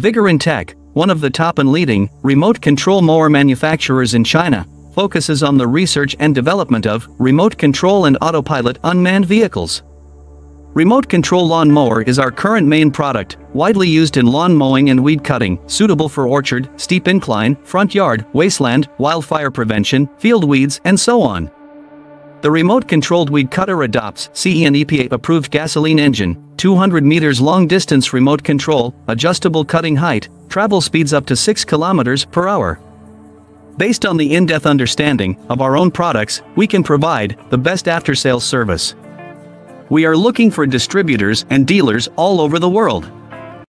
Vigorun Tech, one of the top and leading remote control mower manufacturers in China, focuses on the research and development of remote control and autopilot unmanned vehicles. Remote control lawn mower is our current main product, widely used in lawn mowing and weed cutting, suitable for orchard, steep incline, front yard, wasteland, wildfire prevention, field weeds, and so on. The remote-controlled weed cutter adopts CE and EPA approved gasoline engine, 200 meters long distance remote control, adjustable cutting height, travel speeds up to 6 kilometers per hour. Based on the in-depth understanding of our own products, we can provide the best after-sales service. We are looking for distributors and dealers all over the world.